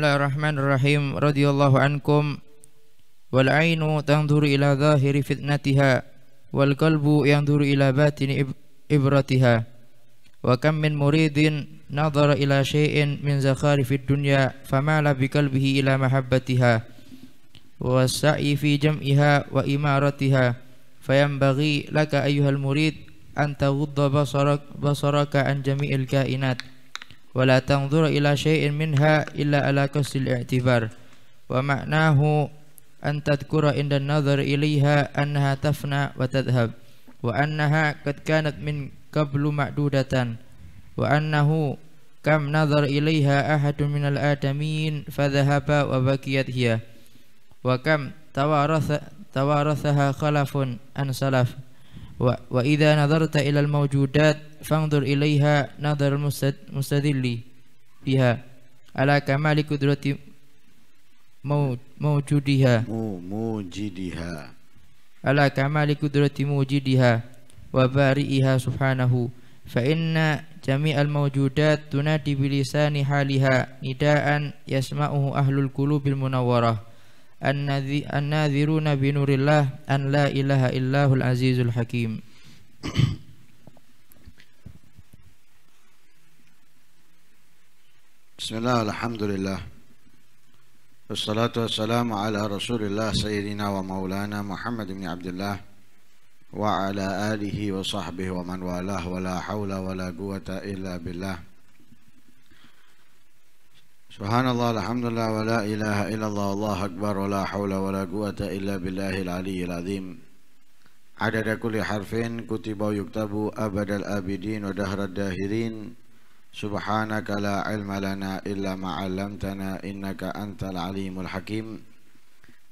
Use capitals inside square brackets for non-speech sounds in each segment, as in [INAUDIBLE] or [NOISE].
الله الرحمن الرحيم رضي الله عنكم والعين تنظر إلى ظاهر فتنتها والقلب ينظر إلى باطن إبرتها وكم من مريد نظر إلى شيء من زخارف الدنيا فمال بقلبه إلى محبتها والسعي في جمعها وإمارتها فينبغي لك أيها المريد أن تغض بصرك, بصرك عن جميع الكائنات ولا تنظر إلى شيء منها إلا على قصد الاعتبار. ومعناه أن تذكر عند النظر إليها أنها تفنى وتذهب وأنها قد كانت من قبل معدودة وأنه كم نظر إليها أحد من الآدمين فذهب وبكيت هي وكم توارث توارثها خلف عن سلف. wa idza nadarta ta ilal mawjudat fangdur ilaiha nadar mustadilli biha. Ala kamali qudrati mawjudiha. Mawjudiha ala kamali qudrati mawjidiha wa bari'iha subhanahu. Fa inna jami'al mawjudat tunadi bilisani haliha nidaan yasma'uhu ahlul qulubil munawwarah. الناذرون بنور الله أن لا إله إلا هو العزيز الحكيم. بسم الله الحمد لله. والصلاة والسلام على رسول الله سيدنا ومولانا محمد بن عبد الله وعلى آله وصحبه ومن والاه. ولا حول ولا قوة إلا بالله. سبحان الله الحمد لله ولا إله إلا الله الله أكبر ولا حول ولا قوة إلا بالله العلي العظيم. عدد كل حرف كتب ويكتب أبد الآبدين ودهر الداهرين. سبحانك لا علم لنا إلا ما علمتنا إنك أنت العليم الحكيم.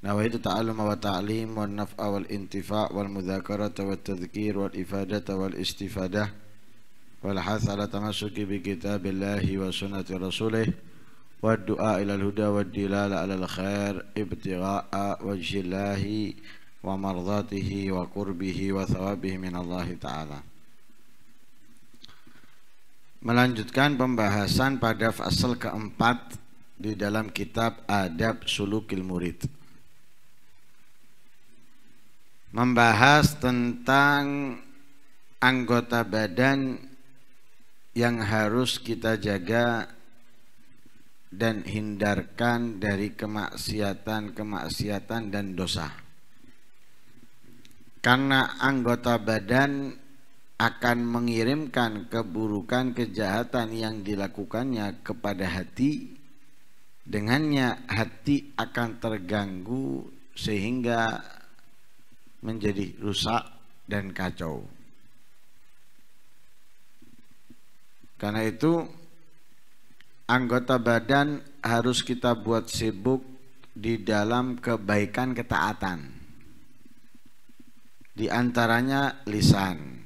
نويت التعلم والتعليم والنفع والانتفاع والمذاكرة والتذكير والإفادة والاستفادة. والحث على تمسك بكتاب الله وسنة رسوله. والدعاء إلى الهدى والدلالة على الخير ابتغاء وجه الله ومرضاته وقربه وثوابه من الله تعالى Melanjutkan pembahasan pada fasal keempat di dalam kitab Adab Sulukil Murid. Membahas tentang anggota badan yang harus kita jaga dan hindarkan dari kemaksiatan-kemaksiatan dan dosa. Karena anggota badan akan mengirimkan keburukan kejahatan yang dilakukannya kepada hati, dengannya hati akan terganggu sehingga menjadi rusak dan kacau. Karena itu anggota badan harus kita buat sibuk di dalam kebaikan ketaatan. Di antaranya lisan.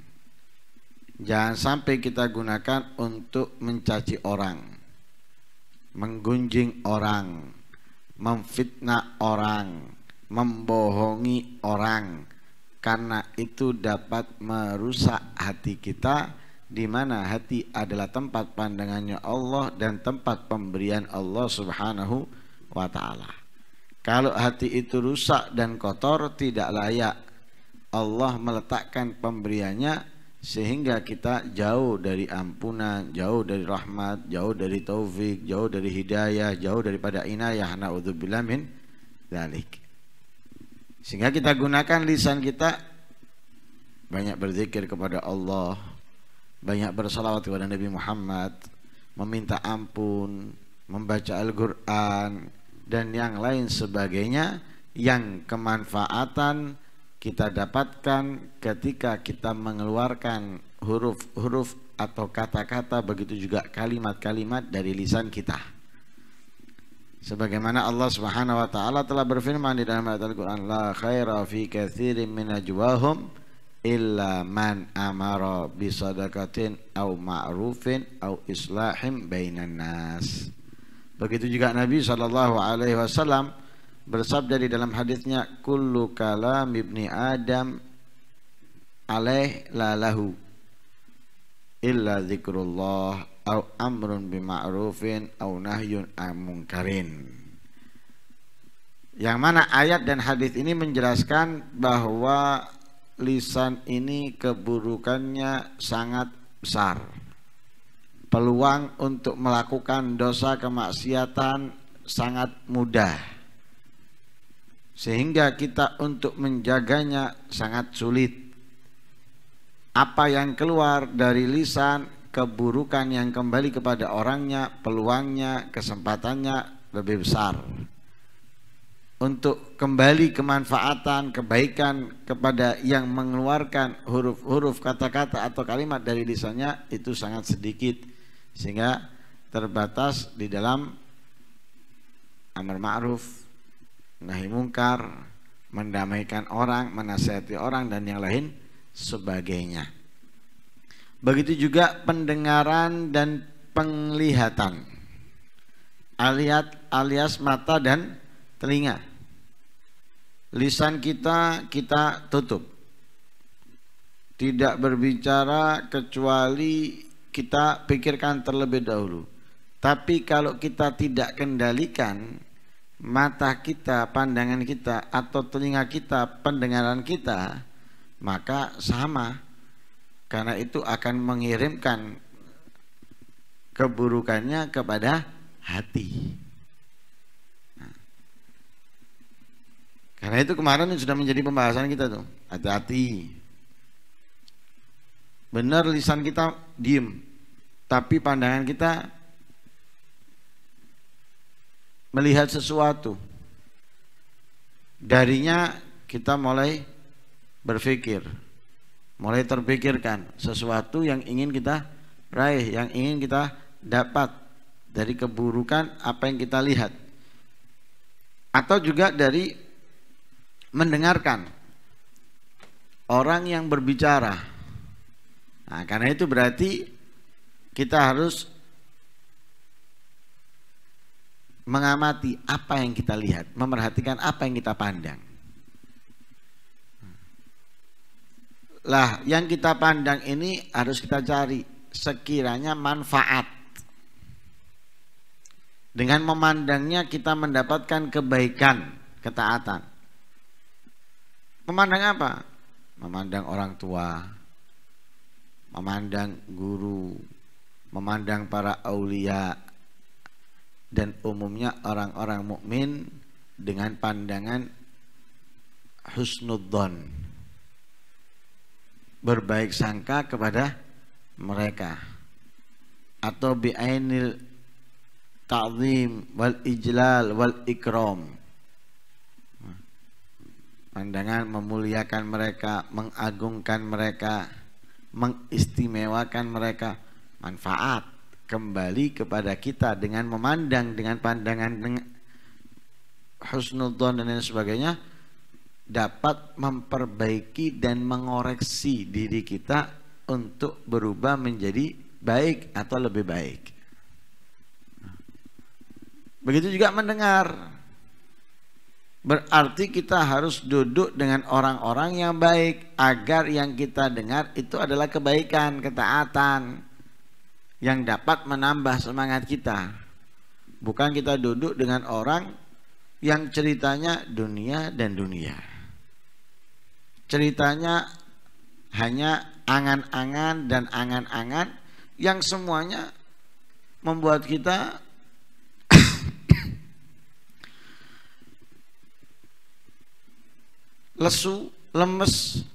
Jangan sampai kita gunakan untuk mencaci orang, menggunjing orang, memfitnah orang, membohongi orang, karena itu dapat merusak hati kita di mana hati adalah tempat pandangannya Allah dan tempat pemberian Allah Subhanahu wa taala. Kalau hati itu rusak dan kotor tidak layak Allah meletakkan pemberiannya sehingga kita jauh dari ampunan, jauh dari rahmat, jauh dari taufik, jauh dari hidayah, jauh daripada inayah. Nauzubillah min dzalik. Sehingga kita gunakan lisan kita banyak berzikir kepada Allah, banyak bersalawat kepada Nabi Muhammad, meminta ampun, membaca Al-Quran, dan yang lain sebagainya yang kemanfaatan kita dapatkan ketika kita mengeluarkan huruf-huruf atau kata-kata begitu juga kalimat-kalimat dari lisan kita. Sebagaimana Allah Subhanahu wa taala telah berfirman di dalam ayat Al-Qur'an, "La khaira fi katsirin min ajwahum illa man amara bisadaqatin au ma'rufin au islahim bainan nas. Begitu juga Nabi sallallahu alaihi wasallam bersabda di dalam hadisnya kullu kalam ibni adam alaih lalahu illa zikrullah au amrun bima'rufin au nahyun amungkarin. Yang mana ayat dan hadis ini menjelaskan bahwa lisan ini keburukannya sangat besar. Peluang untuk melakukan dosa kemaksiatan sangat mudah. Sehingga kita untuk menjaganya sangat sulit. Apa yang keluar dari lisan, keburukan yang kembali kepada orangnya, peluangnya, kesempatannya lebih besar untuk kembali kemanfaatan kebaikan kepada yang mengeluarkan huruf-huruf kata-kata atau kalimat dari lisannya itu sangat sedikit sehingga terbatas di dalam amar ma'ruf nahi mungkar mendamaikan orang menasihati orang dan yang lain sebagainya. Begitu juga pendengaran dan penglihatan alias alias mata dan telinga lisan kita kita tutup tidak berbicara kecuali kita pikirkan terlebih dahulu tapi kalau kita tidak kendalikan mata kita, pandangan kita atau telinga kita, pendengaran kita, maka sama. Karena itu akan mengirimkan keburukannya kepada hati. Karena itu kemarin sudah menjadi pembahasan kita tuh. Hati-hati. Benar lisan kita diem. Tapi pandangan kita melihat sesuatu. Darinya kita mulai berpikir. Mulai terpikirkan sesuatu yang ingin kita raih, yang ingin kita dapat dari keburukan apa yang kita lihat. Atau juga dari mendengarkan orang yang berbicara. Nah, karena itu berarti kita harus mengamati apa yang kita lihat, memerhatikan apa yang kita pandang. Lah, yang kita pandang ini harus kita cari sekiranya manfaat. Dengan memandangnya kita mendapatkan kebaikan, ketaatan. Memandang apa? Memandang orang tua, memandang guru, memandang para aulia dan umumnya orang-orang mukmin dengan pandangan husnudzon berbaik sangka kepada mereka atau bi'ainil ta'zim wal ijlal wal ikram pandangan memuliakan mereka, mengagungkan mereka, mengistimewakan mereka, manfaat kembali kepada kita dengan memandang dengan pandangan dengan husnudzon dan lain sebagainya dapat memperbaiki dan mengoreksi diri kita untuk berubah menjadi baik atau lebih baik. Begitu juga mendengar Berarti kita harus duduk dengan orang-orang yang baik agar yang kita dengar itu adalah kebaikan, ketaatan yang dapat menambah semangat kita. Bukan kita duduk dengan orang yang ceritanya dunia dan dunia. Ceritanya hanya angan-angan dan angan-angan yang semuanya membuat kita lesu, lemes,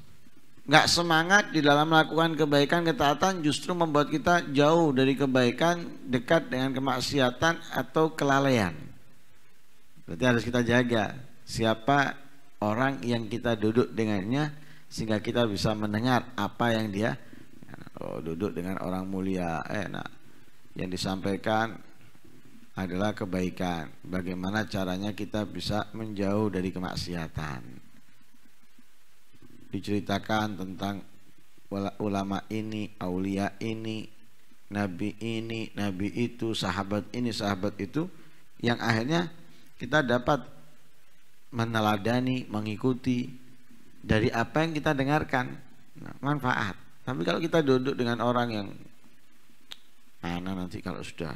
nggak semangat di dalam melakukan kebaikan ketaatan justru membuat kita jauh dari kebaikan dekat dengan kemaksiatan atau kelalaian. Berarti harus kita jaga siapa orang yang kita duduk dengannya sehingga kita bisa mendengar apa yang dia oh, duduk dengan orang mulia enak yang disampaikan adalah kebaikan. Bagaimana caranya kita bisa menjauh dari kemaksiatan diceritakan tentang ulama ini, aulia ini, nabi ini, nabi itu, sahabat ini, sahabat itu yang akhirnya kita dapat meneladani, mengikuti dari apa yang kita dengarkan. Nah, manfaat. Tapi kalau kita duduk dengan orang yang Ana nanti kalau sudah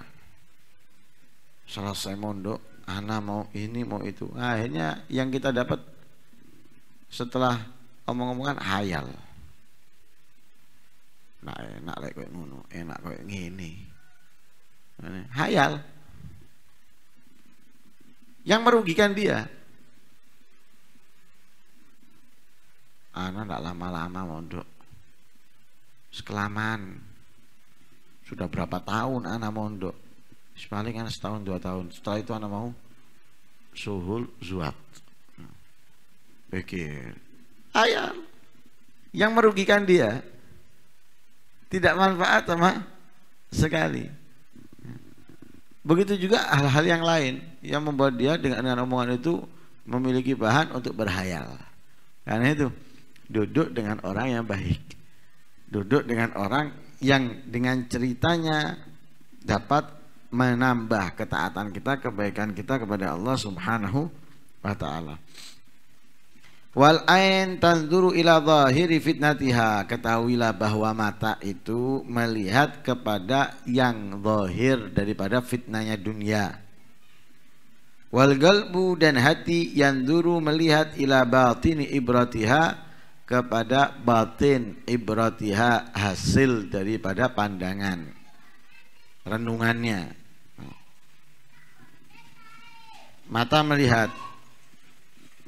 selesai mondok, Ana mau ini mau itu. Akhirnya yang kita dapat setelah omong-omongan hayal. Nah, enak lek koyo ngono, enak koyo ngene. Hayal. Yang merugikan dia. Ana tidak lama-lama mondok. Sekelaman sudah berapa tahun anak mondok paling anak setahun dua tahun setelah itu anak mau suhul zuat pikir ayam. Yang merugikan dia tidak manfaat sama sekali. Begitu juga hal-hal yang lain yang membuat dia dengan, dengan omongan itu memiliki bahan untuk berhayal. Karena itu duduk dengan orang yang baik. Duduk dengan orang yang dengan ceritanya dapat menambah ketaatan kita, kebaikan kita kepada Allah Subhanahu wa taala. Wal ain tanzuru ila zahiri fitnatiha. Ketahuilah bahwa mata itu melihat kepada yang zahir daripada fitnahnya dunia. Wal galbu dan hati yang duru melihat ila batini ibratiha kepada batin ibratiha hasil daripada pandangan renungannya mata melihat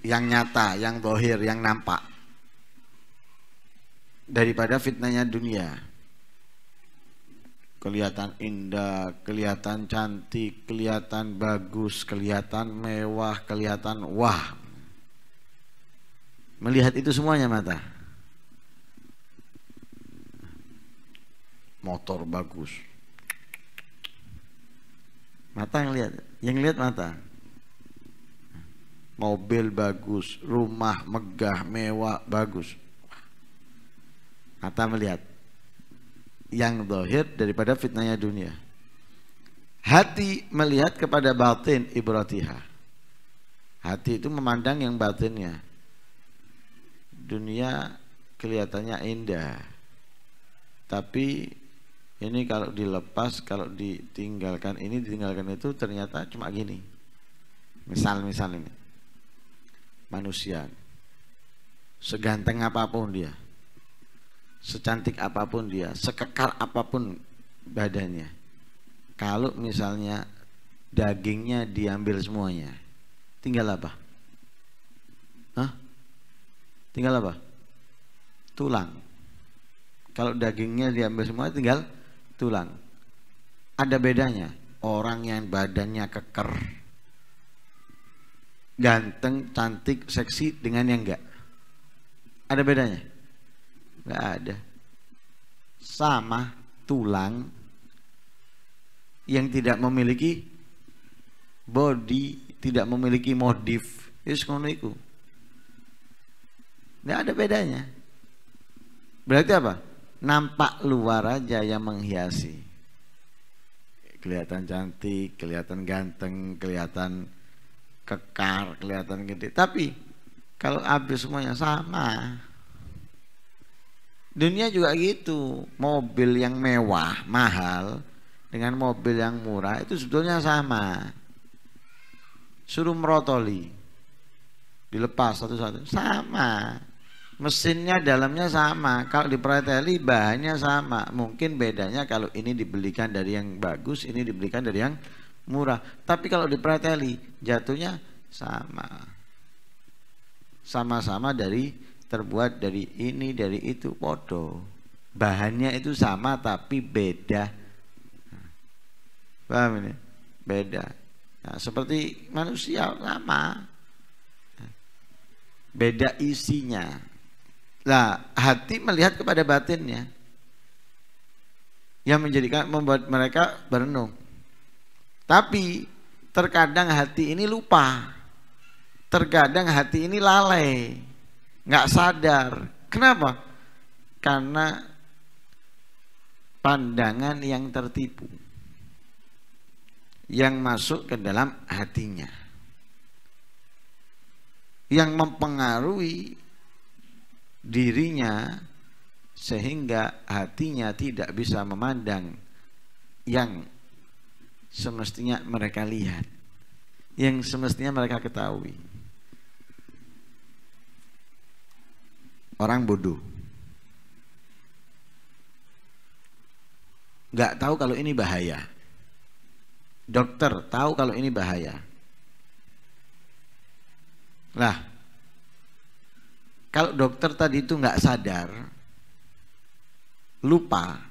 yang nyata, yang dohir, yang nampak daripada fitnahnya dunia kelihatan indah, kelihatan cantik, kelihatan bagus, kelihatan mewah, kelihatan wah Melihat itu semuanya mata. Motor bagus. Mata yang lihat, yang lihat mata. Mobil bagus, rumah megah, mewah, bagus. Mata melihat yang dohir daripada fitnahnya dunia. Hati melihat kepada batin ibratiha. Hati itu memandang yang batinnya dunia kelihatannya indah tapi ini kalau dilepas kalau ditinggalkan ini ditinggalkan itu ternyata cuma gini misal misal ini manusia seganteng apa pun dia secantik apa pun dia sekekar apa pun badannya kalau misalnya dagingnya diambil semuanya tinggal apa Hah? tinggal apa? Tulang. Kalau dagingnya diambil semua tinggal tulang. Ada bedanya. Orang yang badannya keker, ganteng, cantik, seksi dengan yang enggak. Ada bedanya? Enggak ada. Sama tulang yang tidak memiliki body, tidak memiliki modif. Itu itu. Tidak ada bedanya. Berarti apa? Nampak luar aja yang menghiasi. Kelihatan cantik, kelihatan ganteng, kelihatan kekar, kelihatan gede. Tapi kalau habis semuanya sama. Dunia juga gitu. Mobil yang mewah, mahal dengan mobil yang murah itu sebetulnya sama. Suruh merotoli. Dilepas satu-satu. Sama mesinnya dalamnya sama kalau di preteli bahannya sama mungkin bedanya kalau ini dibelikan dari yang bagus ini dibelikan dari yang murah. Tapi kalau di preteli jatuhnya sama. Sama-sama dari terbuat dari ini dari itu. Podo bahannya itu sama tapi beda. Paham ini? Beda. Nah, seperti manusia sama. Beda isinya. Nah, hati melihat kepada batinnya. Yang menjadikan membuat mereka berenung. Tapi terkadang hati ini lupa. Terkadang hati ini lalai, nggak sadar. Kenapa? Karena pandangan yang tertipu yang masuk ke dalam hatinya yang mempengaruhi dirinya sehingga hatinya tidak bisa memandang yang semestinya mereka lihat, yang semestinya mereka ketahui. Orang bodoh. nggak tahu kalau ini bahaya. Dokter tahu kalau ini bahaya. Lah, kalau dokter tadi itu nggak sadar, lupa,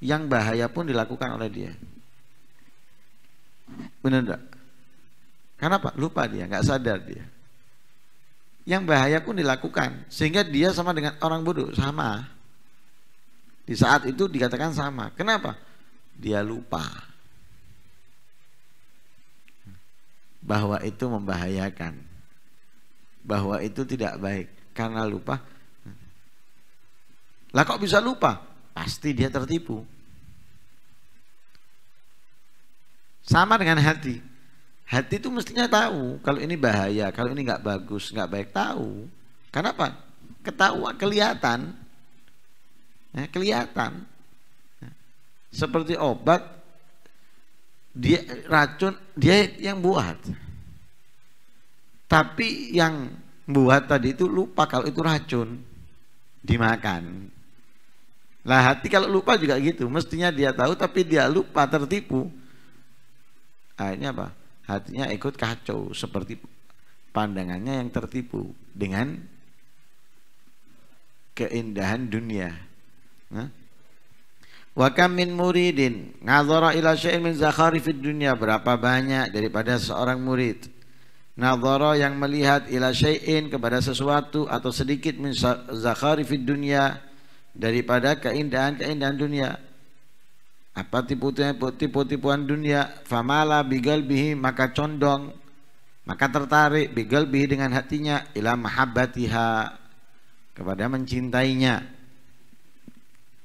yang bahaya pun dilakukan oleh dia. Benar enggak? Kenapa? Lupa dia, nggak sadar dia. Yang bahaya pun dilakukan, sehingga dia sama dengan orang bodoh, sama. Di saat itu dikatakan sama. Kenapa? Dia lupa bahwa itu membahayakan. Bahwa itu tidak baik karena lupa. Lah kok bisa lupa? Pasti dia tertipu. Sama dengan hati. Hati itu mestinya tahu kalau ini bahaya, kalau ini nggak bagus, nggak baik tahu. Kenapa? Ketahuan, kelihatan ya, kelihatan seperti obat dia racun dia yang buat tapi yang buat tadi itu lupa kalau itu racun dimakan lah hati kalau lupa juga gitu. Mestinya dia tahu tapi dia lupa tertipu. Akhirnya apa? Hatinya ikut kacau seperti pandangannya yang tertipu dengan keindahan dunia. Wa kam min muridin? Nazara ila syai'in min zakharifid dunya. Berapa banyak daripada seorang murid? Nazara yang melihat ila syai'in kepada sesuatu atau sedikit min zakharifid dunya daripada keindahan-keindahan dunia. Apa tipu-tipuan dunia? Famala bigalbihi maka condong maka tertarik bigalbihi dengan hatinya ila mahabbatiha kepada mencintainya.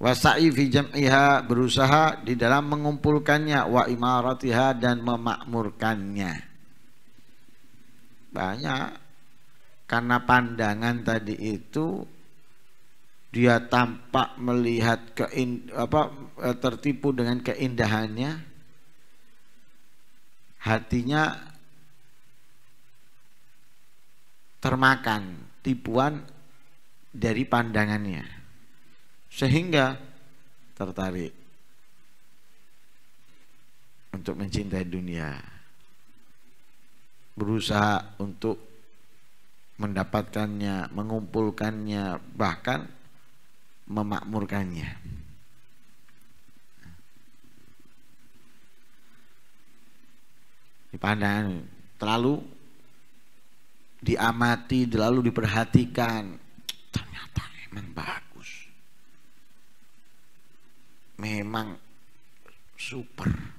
Wasa'i fi jam'iha berusaha di dalam mengumpulkannya. Wa imaratiha dan memakmurkannya. Banyak. Karena pandangan tadi itu dia tampak melihat kein, apa eh, tertipu dengan keindahannya. Hatinya termakan tipuan dari pandangannya. Sehingga tertarik untuk mencintai dunia. Berusaha untuk mendapatkannya mengumpulkannya bahkan memakmurkannya dipandang terlalu diamati terlalu diperhatikan ternyata memang bagus memang super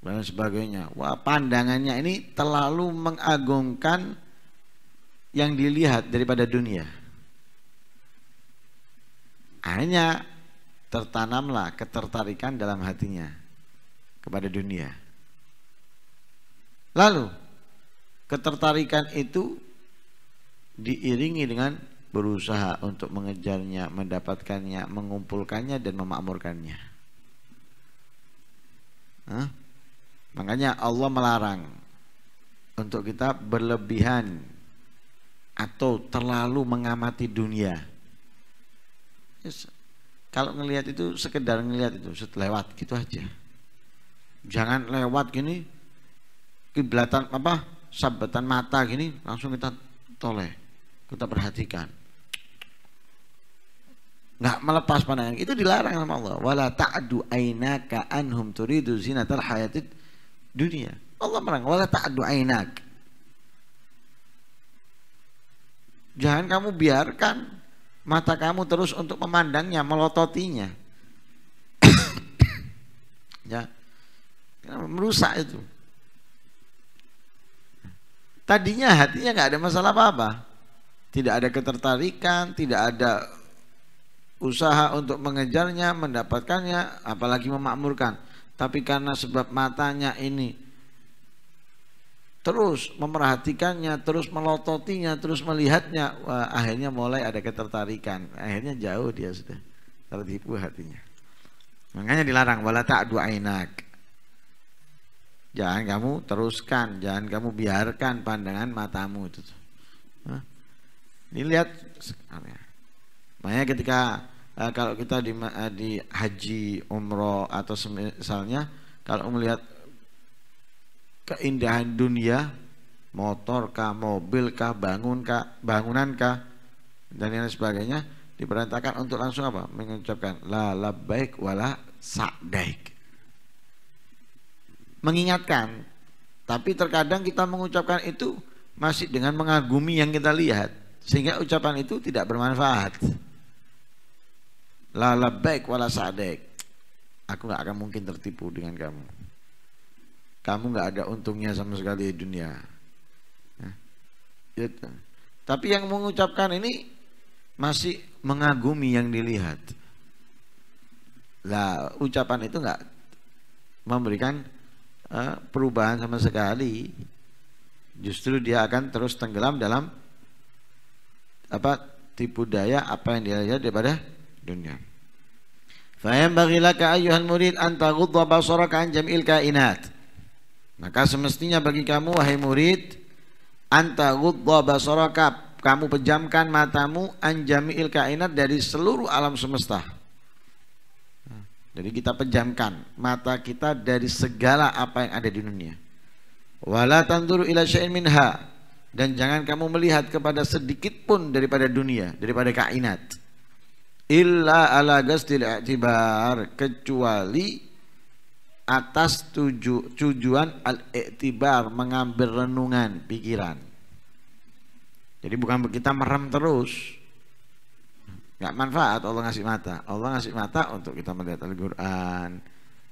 dan sebagainya. Wah, pandangannya ini terlalu mengagungkan yang dilihat daripada dunia. Hanya tertanamlah ketertarikan dalam hatinya kepada dunia. Lalu ketertarikan itu diiringi dengan berusaha untuk mengejarnya, mendapatkannya, mengumpulkannya dan memakmurkannya. Hah? Makanya Allah melarang untuk kita berlebihan atau terlalu mengamati dunia. Yes. Kalau ngelihat itu sekedar ngelihat itu lewat gitu aja. Jangan lewat gini kiblatan apa sabatan mata gini langsung kita toleh kita perhatikan. Nggak melepas pandangan. Itu dilarang sama Allah. Wala ta'du ainaka anhum turidu zinatal hayatid dunia. Allah melarang. Wala ta'du ainak jangan kamu biarkan mata kamu terus untuk memandangnya melototinya. [COUGHS] Ya. Merusak itu. Tadinya hatinya nggak ada masalah apa-apa. Tidak ada ketertarikan tidak ada usaha untuk mengejarnya, mendapatkannya, apalagi memakmurkan. Tapi karena sebab matanya ini terus memerhatikannya, terus melototinya, terus melihatnya, wah, akhirnya mulai ada ketertarikan. Akhirnya jauh dia sudah tertipu hatinya. Makanya dilarang wala ta'du ainak. Jangan kamu teruskan, jangan kamu biarkan pandangan matamu itu. Hah? Ini lihat Makanya ketika uh, kalau kita di, uh, di haji, umroh atau misalnya kalau melihat keindahan dunia, motor kah, mobil kah, bangun kah, bangunan kah, dan yang sebagainya, diperintahkan untuk langsung apa? Mengucapkan la labbaik wala sa'daik mengingatkan. Tapi terkadang kita mengucapkan itu masih dengan mengagumi yang kita lihat. Sehingga ucapan itu tidak bermanfaat. La labbaik wala sa'dek. Aku gak akan mungkin tertipu dengan kamu. Kamu gak ada untungnya sama sekali di dunia. Ya. Gitu. Tapi yang mengucapkan ini masih mengagumi yang dilihat. Lah ucapan itu nggak memberikan Eh, perubahan sama sekali justru dia akan terus tenggelam dalam apa tipu daya apa yang dia lihat daripada dunia. Fayam bagilaka ayyuhal murid an taghudda basaraka an jam'il kainat. Maka semestinya bagi kamu wahai murid an taghudda basaraka kamu pejamkan matamu an jam'il kainat dari seluruh alam semesta. Jadi kita pejamkan mata kita dari segala apa yang ada di dunia. Wala tanduru ila syai'in minha dan jangan kamu melihat kepada sedikit pun daripada dunia, daripada kainat. Illa ala gastil i'tibar kecuali atas tuju, tujuan al-i'tibar mengambil renungan pikiran. Jadi bukan kita merem terus, nggak manfaat Allah ngasih mata. Allah ngasih mata untuk kita melihat Al-Quran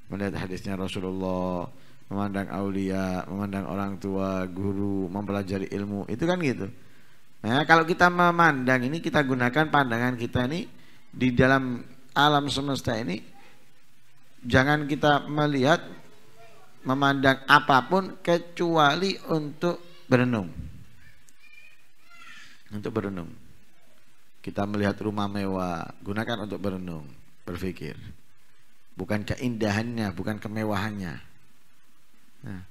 melihat hadisnya Rasulullah memandang aulia memandang orang tua guru mempelajari ilmu. Itu kan gitu. Nah kalau kita memandang ini kita gunakan pandangan kita ini di dalam alam semesta ini jangan kita melihat memandang apa pun kecuali untuk berenung untuk berenung kita melihat rumah mewah, gunakan untuk berenung, berpikir. Bukan keindahannya, bukan kemewahannya. Nah,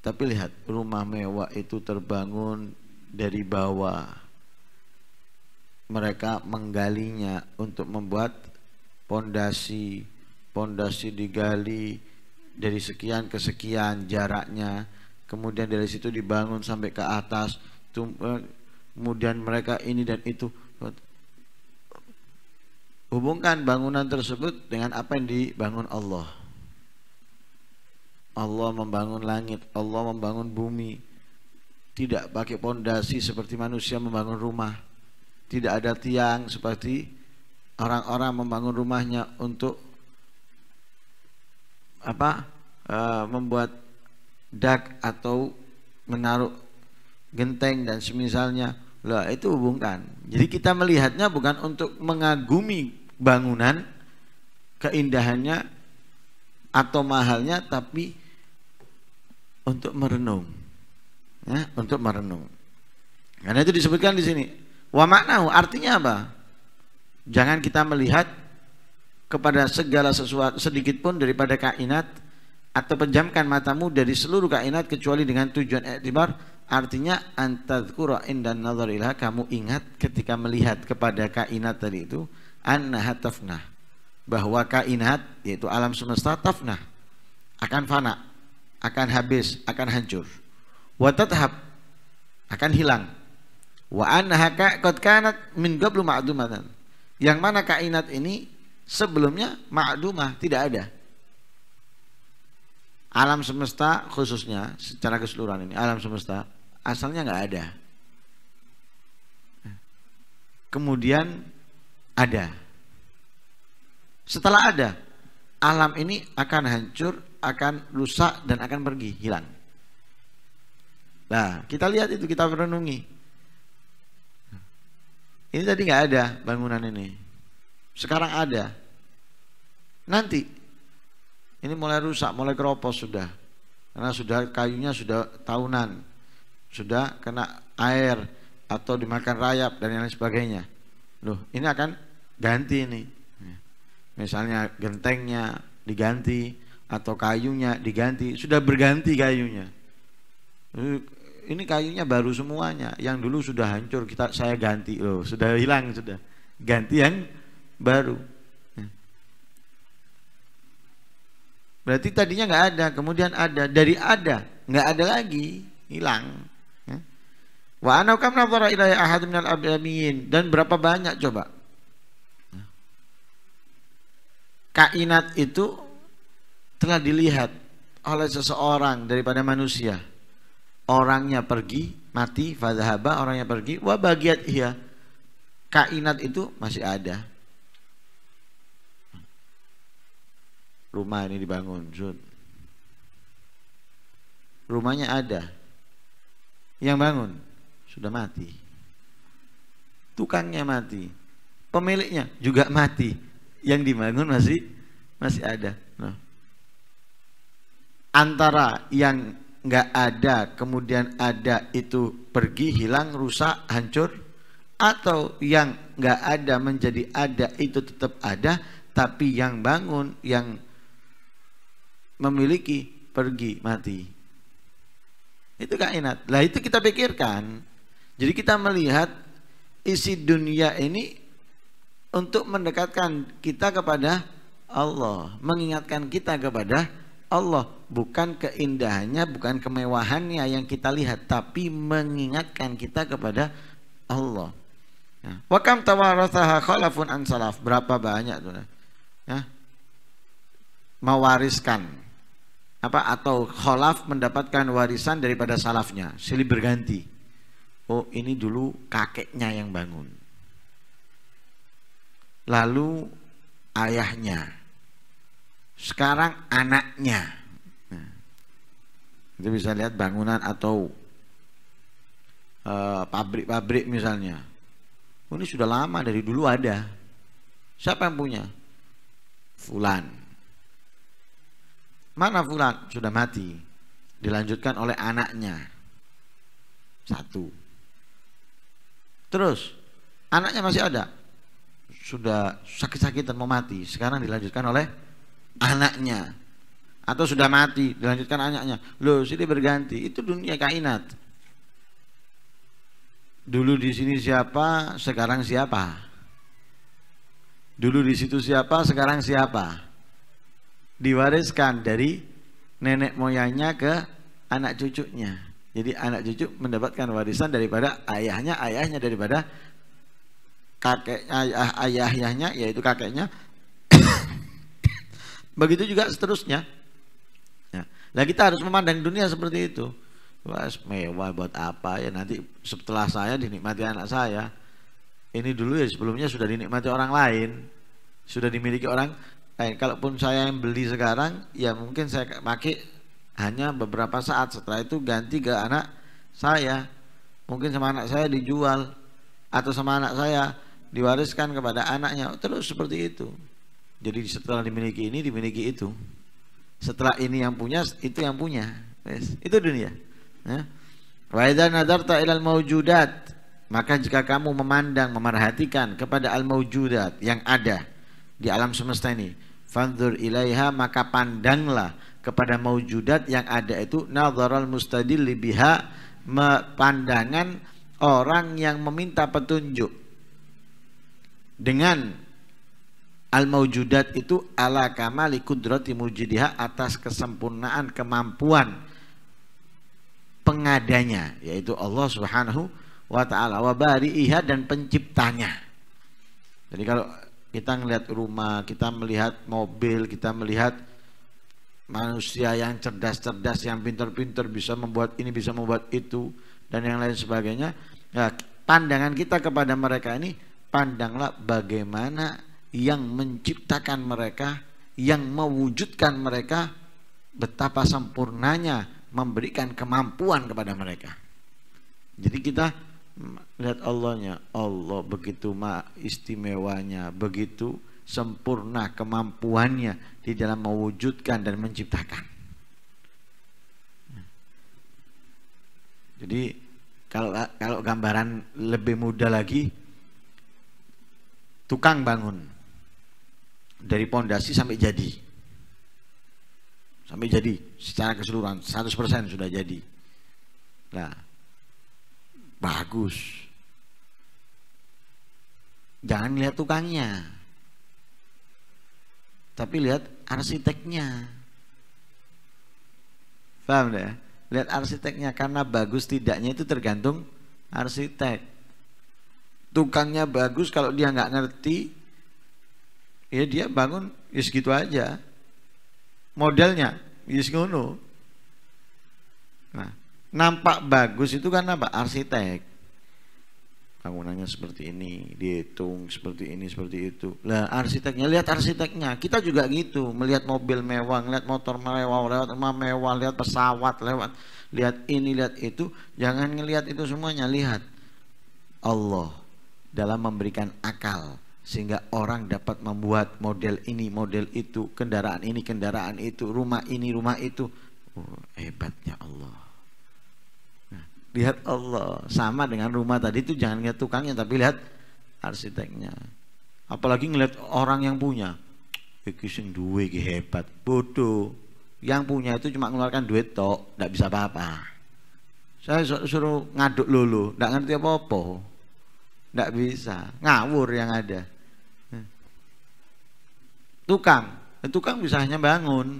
tapi lihat rumah mewah itu terbangun dari bawah. Mereka menggalinya untuk membuat pondasi, pondasi digali dari sekian ke sekian jaraknya, kemudian dari situ dibangun sampai ke atas, eh, kemudian mereka ini dan itu Hubungkan bangunan tersebut dengan apa yang dibangun Allah. Allah membangun langit, Allah membangun bumi. Tidak pakai pondasi seperti manusia membangun rumah. Tidak ada tiang seperti orang-orang membangun rumahnya untuk apa? E, membuat dak atau menaruh genteng dan semisalnya. Lah itu hubungkan. Jadi kita melihatnya bukan untuk mengagumi bangunan keindahannya atau mahalnya tapi untuk merenung ya untuk merenung karena itu disebutkan di sini wa artinya apa jangan kita melihat kepada segala sesuatu sedikit pun daripada kainat atau pejamkan matamu dari seluruh kainat kecuali dengan tujuan iktibar artinya antadzkura indan nazar kamu ingat ketika melihat kepada kainat tadi itu annaha tafnah. Bahwa kainat yaitu alam semesta tafnah. Akan fana akan habis akan hancur. Wa tathab akan hilang. Wa annaha qad kanat min qablu ma'dumatan. Yang mana kainat ini sebelumnya ma'dumah tidak ada alam semesta khususnya secara keseluruhan ini alam semesta asalnya nggak ada kemudian ada. Setelah ada, alam ini akan hancur, akan rusak dan akan pergi, hilang. Nah, kita lihat itu, kita merenungi. Ini tadi nggak ada bangunan ini. Sekarang ada. Nanti ini mulai rusak, mulai keropos sudah. Karena sudah kayunya sudah tahunan. Sudah kena air atau dimakan rayap dan lain sebagainya. Loh, ini akan ganti ini. Misalnya gentengnya diganti atau kayunya diganti, sudah berganti kayunya. Ini kayunya baru semuanya, yang dulu sudah hancur kita saya ganti loh, sudah hilang sudah. Ganti yang baru. Berarti tadinya nggak ada, kemudian ada, dari ada nggak ada lagi, hilang. Wa ana kam nazara ila ahad minal abyamin dan berapa banyak coba? Kainat itu telah dilihat oleh seseorang daripada manusia. Orangnya pergi, mati, fadhaba, orangnya pergi, wa bagiat iya. Kainat itu masih ada. Rumah ini dibangun, Zud. Rumahnya ada. Yang bangun sudah mati. Tukangnya mati. Pemiliknya juga mati. Yang dibangun masih masih ada. Nah. Antara yang nggak ada kemudian ada itu pergi hilang rusak hancur atau yang nggak ada menjadi ada itu tetap ada tapi yang bangun yang memiliki pergi mati itu kainat lah itu kita pikirkan jadi kita melihat isi dunia ini untuk mendekatkan kita kepada Allah, mengingatkan kita kepada Allah, bukan keindahannya, bukan kemewahannya yang kita lihat, tapi mengingatkan kita kepada Allah. Ya. Wa kam tawarathaha khalafun an salaf. Berapa banyak tuh. Ya. Mewariskan apa atau khalaf mendapatkan warisan daripada salafnya, silih berganti oh ini dulu kakeknya yang bangun. Lalu ayahnya. Sekarang anaknya. Nah, itu bisa lihat bangunan atau eh, pabrik-pabrik uh, misalnya. Oh, ini sudah lama dari dulu ada. Siapa yang punya? Fulan. Mana Fulan? Sudah mati. Dilanjutkan oleh anaknya. Satu. Terus anaknya masih ada. Sudah sakit-sakitan mau mati, sekarang dilanjutkan oleh anaknya. Atau sudah mati, dilanjutkan anaknya. Loh, sini berganti. Itu dunia kainat. Dulu di sini siapa, sekarang siapa? Dulu di situ siapa, sekarang siapa? Diwariskan dari nenek moyangnya ke anak cucunya. Jadi anak cucu mendapatkan warisan daripada ayahnya, ayahnya daripada kakek ayah ayahnya yaitu kakeknya. [COUGHS] Begitu juga seterusnya. Ya. Nah kita harus memandang dunia seperti itu. Wah mewah buat apa ya nanti setelah saya dinikmati anak saya. Ini dulu ya sebelumnya sudah dinikmati orang lain, sudah dimiliki orang lain. Kalaupun saya yang beli sekarang, ya mungkin saya pakai hanya beberapa saat setelah itu ganti ke anak saya mungkin sama anak saya dijual atau sama anak saya diwariskan kepada anaknya terus seperti itu jadi setelah dimiliki ini dimiliki itu setelah ini yang punya itu yang punya yes. itu dunia ya. wa idza nadarta ilal maka jika kamu memandang memerhatikan kepada al maujudat yang ada di alam semesta ini fanzur ilaiha maka pandanglah kepada maujudat yang ada itu nadharal mustadil biha pandangan orang yang meminta petunjuk dengan al maujudat itu ala kamali kudrati mujidiha atas kesempurnaan kemampuan pengadanya yaitu Allah Subhanahu wa taala wa bari'iha dan penciptanya. Jadi kalau kita melihat rumah, kita melihat mobil, kita melihat manusia yang cerdas-cerdas, yang pintar-pintar bisa membuat ini, bisa membuat itu dan yang lain sebagainya. Ya, pandangan kita kepada mereka ini pandanglah bagaimana yang menciptakan mereka, yang mewujudkan mereka betapa sempurnanya memberikan kemampuan kepada mereka. Jadi kita lihat Allahnya, Allah begitu istimewanya, begitu sempurna kemampuannya di dalam mewujudkan dan menciptakan. Jadi kalau kalau gambaran lebih mudah lagi tukang bangun. dari pondasi sampai jadi. Sampai jadi secara keseluruhan 100% sudah jadi. Nah, bagus. Jangan lihat tukangnya. Tapi lihat arsiteknya. Paham deh? Lihat arsiteknya karena bagus tidaknya itu tergantung arsitek. Tukangnya bagus kalau dia nggak ngerti, ya dia bangun ya segitu aja. Modelnya ya segitu. Nah, nampak bagus itu kan apa? Arsitek. Bangunannya seperti ini, dihitung seperti ini, seperti itu. Lah arsiteknya, lihat arsiteknya. Kita juga gitu, melihat mobil mewah, lihat motor mewah, lewat rumah mewah, lihat pesawat, lewat lihat ini, lihat itu. Jangan ngelihat itu semuanya, lihat Allah dalam memberikan akal sehingga orang dapat membuat model ini, model itu, kendaraan ini, kendaraan itu, rumah ini, rumah itu. Oh, hebatnya Allah lihat Allah. Sama dengan rumah tadi itu jangan lihat tukangnya tapi lihat arsiteknya. Apalagi ngelihat orang yang punya. Iki sing duwe hebat. Bodoh. Yang punya itu cuma mengeluarkan duit tok tidak bisa apa-apa. Saya suruh ngaduk lulu tidak ngerti apa-apa. Tidak bisa. Ngawur yang ada. Tukang. Tukang bisa hanya bangun.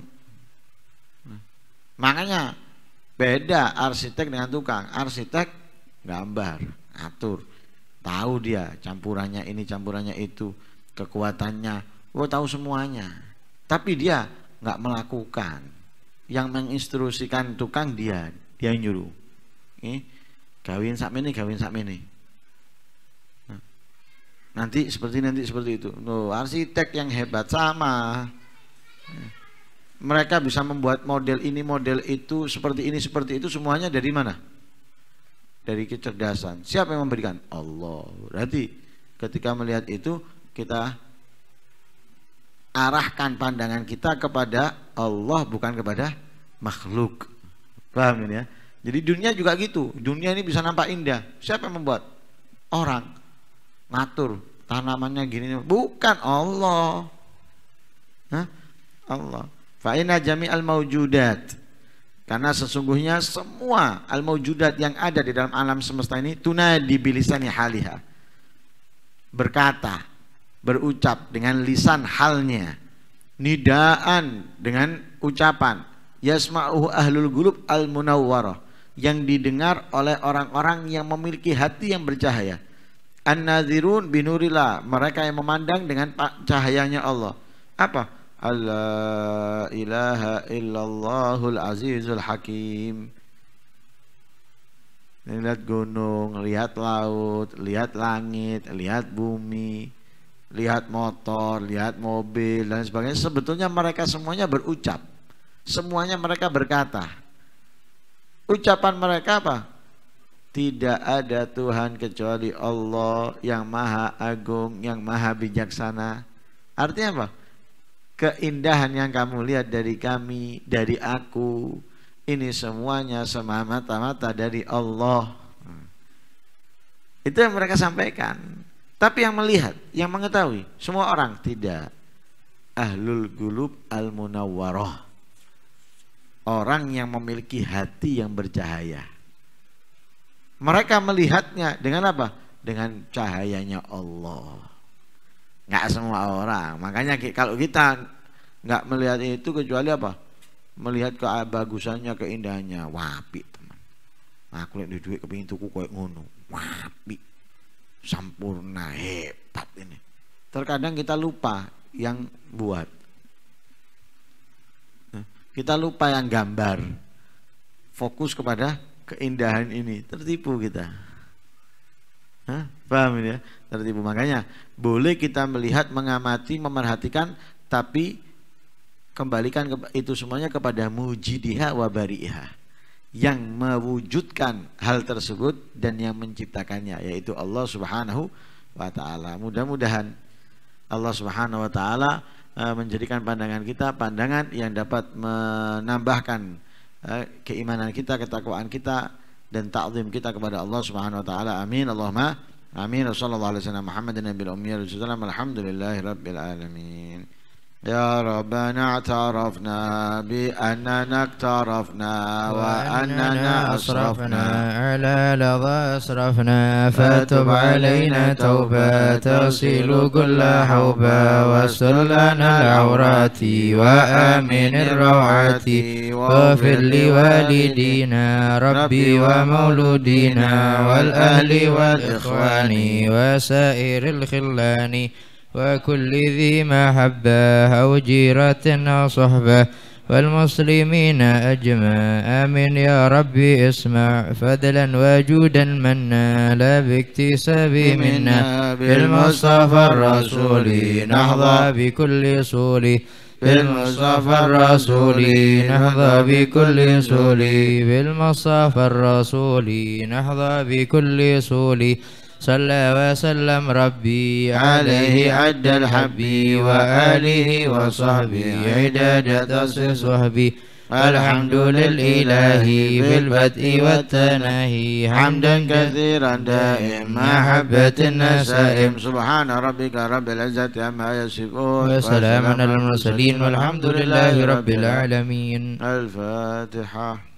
Makanya Beda arsitek dengan tukang. Arsitek gambar, atur. Tahu dia campurannya ini, campurannya itu, kekuatannya. Oh tahu semuanya. Tapi dia nggak melakukan. Yang menginstruksikan tukang dia, dia nyuruh. Ini kawin sak ini, kawin sak ini. Nah, nanti seperti nanti seperti itu. Tuh, arsitek yang hebat sama mereka bisa membuat model ini, model itu, seperti ini, seperti itu, semuanya dari mana? Dari kecerdasan. Siapa yang memberikan? Allah. Berarti ketika melihat itu, kita arahkan pandangan kita kepada Allah, bukan kepada makhluk. Paham ini ya? Jadi dunia juga gitu. Dunia ini bisa nampak indah. Siapa yang membuat? Orang. Ngatur. Tanamannya gini. Bukan Allah. Hah? Allah. Fa'ina jami al maujudat. Karena sesungguhnya semua al maujudat yang ada di dalam alam semesta ini tunadi bilisani haliha. Berkata, berucap dengan lisan halnya. Nidaan dengan ucapan. Yasma'uhu ahlul gulub al munawwarah. Yang didengar oleh orang-orang yang memiliki hati yang bercahaya. An-nadhirun binurillah. Mereka yang memandang dengan cahayanya Allah. Apa? Allah ilaha illallahul azizul hakim lihat gunung, lihat laut, lihat langit, lihat bumi, lihat motor, lihat mobil dan sebagainya. Sebetulnya mereka semuanya berucap. Semuanya mereka berkata. Ucapan mereka apa? Tidak ada Tuhan kecuali Allah yang maha agung, yang maha bijaksana. Artinya apa? Keindahan yang kamu lihat dari kami, dari aku, ini semuanya semata-mata dari Allah. Itu yang mereka sampaikan. Tapi yang melihat, yang mengetahui, semua orang tidak. Ahlul gulub al munawwaroh. Orang yang memiliki hati yang bercahaya. Mereka melihatnya dengan apa? Dengan cahayanya Allah nggak semua orang. Makanya kalau kita nggak melihat itu kecuali apa? Melihat kebagusannya keindahannya. Wapi teman. Aku lihat duit kepingin tuku kayak ngono. Wapi. Sempurna hebat ini. Terkadang kita lupa yang buat. Kita lupa yang gambar. Fokus kepada keindahan ini. Tertipu kita? Paham ya tertipu. Makanya boleh kita melihat, mengamati, memerhatikan, tapi kembalikan itu semuanya kepada mujidiha wa bari'iha yang mewujudkan hal tersebut dan yang menciptakannya yaitu Allah Subhanahu wa taala. Mudah-mudahan Allah Subhanahu wa taala eh, menjadikan pandangan kita pandangan yang dapat menambahkan eh, keimanan kita, ketakwaan kita dan takzim kita kepada Allah Subhanahu wa taala. Amin. Allahumma آمين. وصلى الله على سيدنا محمد النبي الأمي الحمد لله رب العالمين. يا ربنا اعترفنا بأننا اقترفنا وأننا أسرفنا. على لظى أسرفنا. فتب علينا توبة. تصل كل حوبة واستر لنا العورات وآمن الروعات. واغفر لوالدينا ربي ومولودينا والأهل والإخوان وسائر الخلان. وكل ذي محبة أو جيرة أو صحبة والمسلمين أجمع آمين يا ربي اسمع فضلا وجودا منا لا باكتساب منا بالمصطفى الرسول. نحظى بكل صول بالمصطفى الرسول. نحظى بكل صول بالمصطفى الرسول. نحظى بكل صول صلى وسلم ربي عليه عد الحبي وآله وصحبه عداد تصف صحبي. الحمد للإله في البدء والتناهي حمدا كثيرا دائم محبة النسائم. سبحان ربك رب العزة عما يصفون. وسلام على المرسلين والحمد لله رب العالمين. الفاتحة.